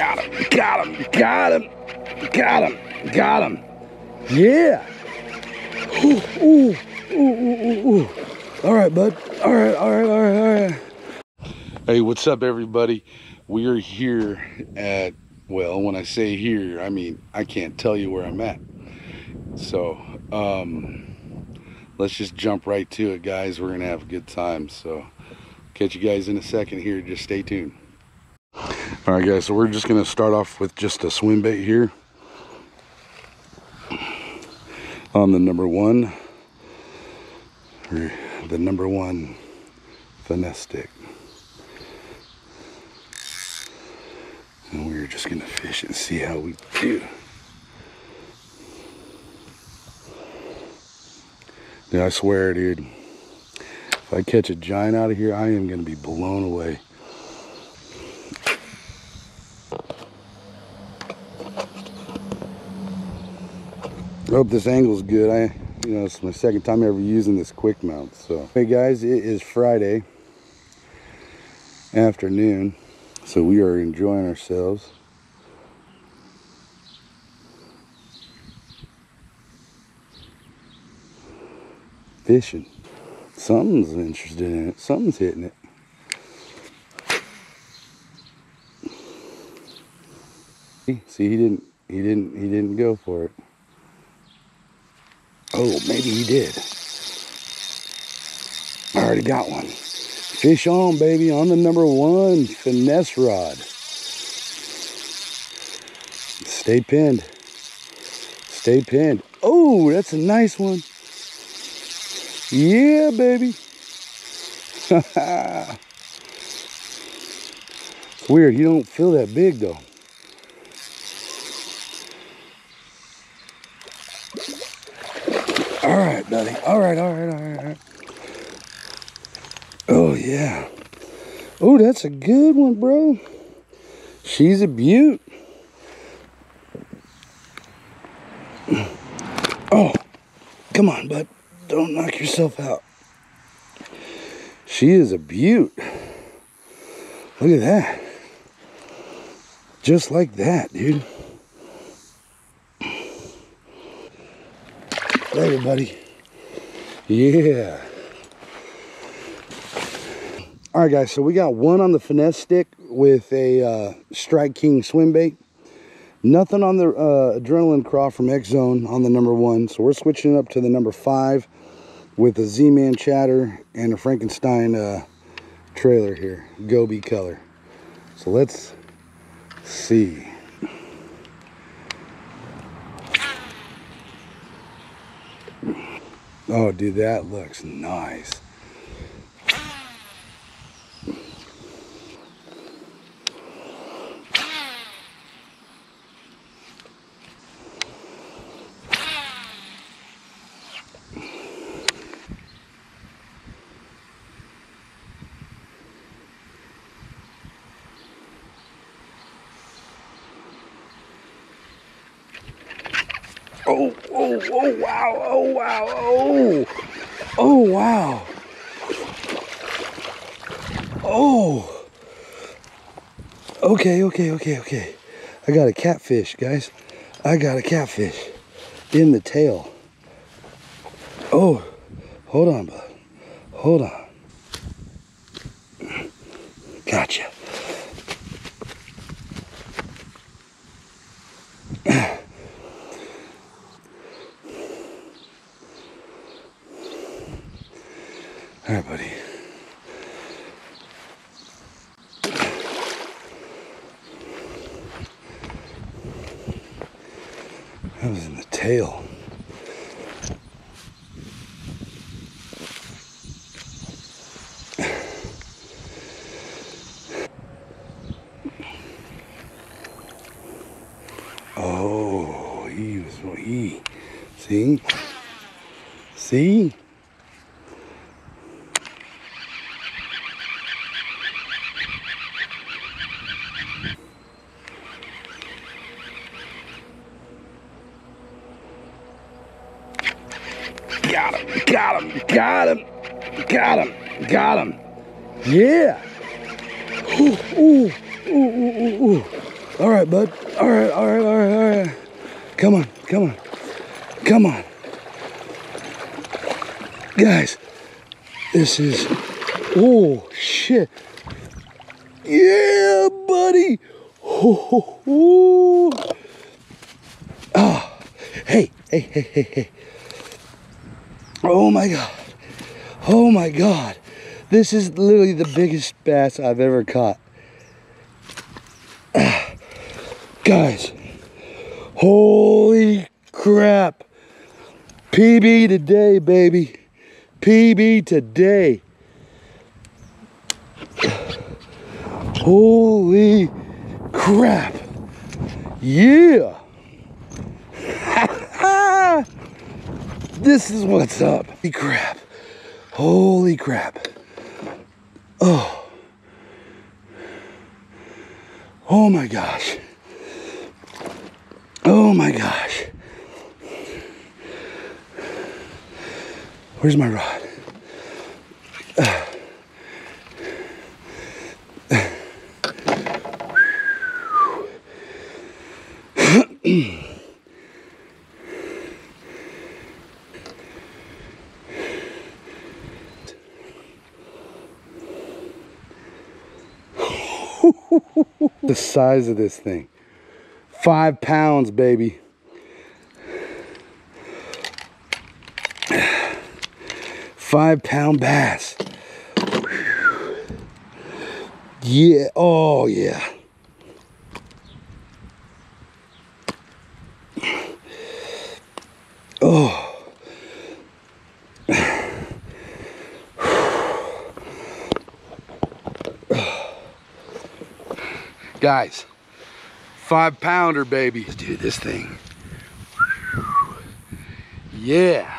Got him, got him, got him, got him, got him. Yeah. Ooh, ooh, ooh, ooh, ooh. All right, bud. All right, all right, all right, all right. Hey, what's up, everybody? We are here at, well, when I say here, I mean, I can't tell you where I'm at. So, um, let's just jump right to it, guys. We're going to have a good time. So, catch you guys in a second here. Just stay tuned. All right, guys, so we're just going to start off with just a swim bait here on the number one, the number one finesse stick. And we're just going to fish and see how we do. Dude, I swear, dude, if I catch a giant out of here, I am going to be blown away. I hope this angle's good. I, you know, it's my second time ever using this quick mount. So, hey guys, it is Friday afternoon, so we are enjoying ourselves. Fishing. Something's interested in it. Something's hitting it. See, he didn't. He didn't. He didn't go for it. Oh, maybe he did. I already got one. Fish on, baby, on the number one finesse rod. Stay pinned. Stay pinned. Oh, that's a nice one. Yeah, baby. it's weird. You don't feel that big, though. All right, buddy. All right, all right, all right, all right. Oh, yeah. Oh, that's a good one, bro. She's a beaut. Oh, come on, bud. Don't knock yourself out. She is a beaut. Look at that. Just like that, dude. Later, buddy. Yeah. All right, guys, so we got one on the finesse stick with a uh, Strike King swim bait. Nothing on the uh, Adrenaline Craw from X Zone on the number one. So we're switching up to the number five with a Z-Man Chatter and a Frankenstein uh, trailer here, Goby color. So let's see. Oh, dude, that looks nice. Oh, oh, oh, wow, oh, wow, oh, oh, wow. Oh. Okay, okay, okay, okay. I got a catfish, guys. I got a catfish in the tail. Oh, hold on, bud. Hold on. Gotcha. That was in the tail. Oh, he was he. See? See? Got him, got him, got him, got him, got him. Yeah. Ooh, ooh, ooh, ooh, ooh. All right, bud. All right, all right, all right, all right. Come on, come on, come on. Guys, this is, oh, shit. Yeah, buddy. Oh, oh, oh. Ah, hey, hey, hey, hey, hey. Oh my God. Oh my God. This is literally the biggest bass I've ever caught. Guys, holy crap. PB today, baby. PB today. Holy crap. Yeah. This is what's up. Holy crap. Holy crap. Oh. Oh my gosh. Oh my gosh. Where's my rod? Ah. The size of this thing. Five pounds, baby. Five pound bass. Yeah, oh yeah. Oh. Guys, five pounder, baby. Let's do this thing. Yeah.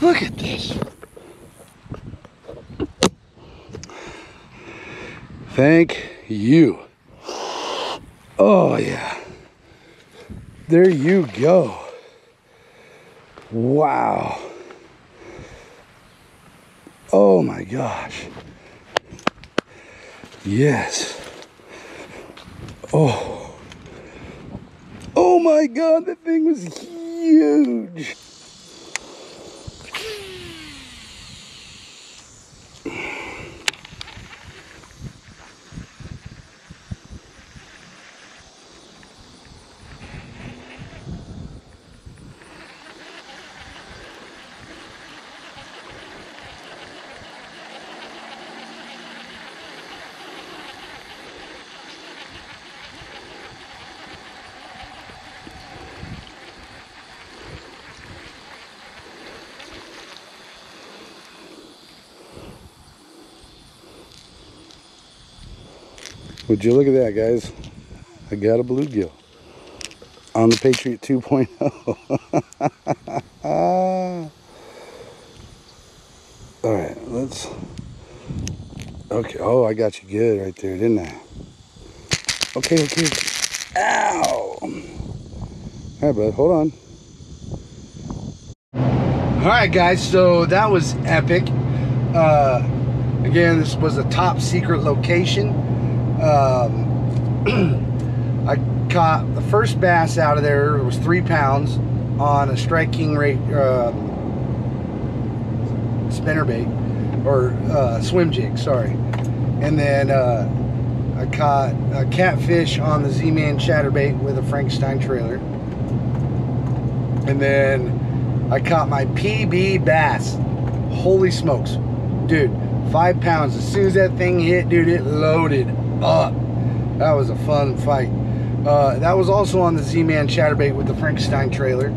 Look at this. Thank you. Oh, yeah. There you go. Wow. Oh my gosh. Yes. Oh. Oh my God, that thing was huge. Would you look at that, guys? I got a bluegill on the Patriot 2.0. All right, let's. Okay. Oh, I got you good right there, didn't I? Okay, okay. Ow! All right, bud, hold on. All right, guys, so that was epic. Uh, again, this was a top secret location. Um, I caught the first bass out of there. It was three pounds on a Strike King rate uh, spinner bait or uh, swim jig. Sorry, and then uh, I caught a catfish on the Z-Man chatterbait with a Frankenstein trailer, and then I caught my PB bass. Holy smokes, dude! Five pounds. As soon as that thing hit, dude, it loaded up. That was a fun fight. Uh, that was also on the Z-Man chatterbait with the Frankenstein trailer.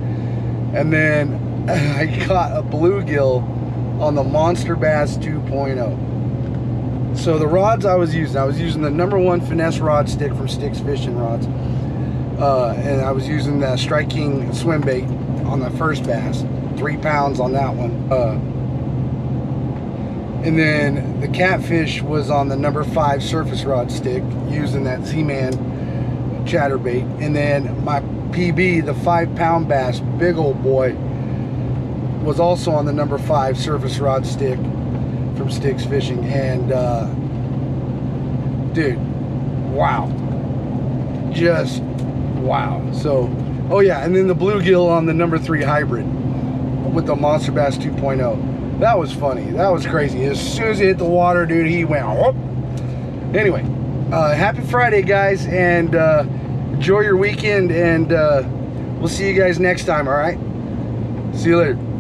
And then I caught a bluegill on the Monster Bass 2.0. So the rods I was using, I was using the number one finesse rod stick from Stix Fishing Rods. Uh, and I was using the Strike King swim bait on the first bass. Three pounds on that one. Uh, and then the catfish was on the number five surface rod stick using that Z-Man chatterbait. And then my PB, the five pound bass, big old boy, was also on the number five surface rod stick from Stix Fishing. And uh, dude, wow. just wow. So, oh yeah, and then the bluegill on the number three hybrid with the Monster Bass 2.0. That was funny. That was crazy. As soon as he hit the water, dude, he went. Whoop. Anyway, uh, happy Friday, guys, and uh, enjoy your weekend. And uh, we'll see you guys next time. All right. See you later.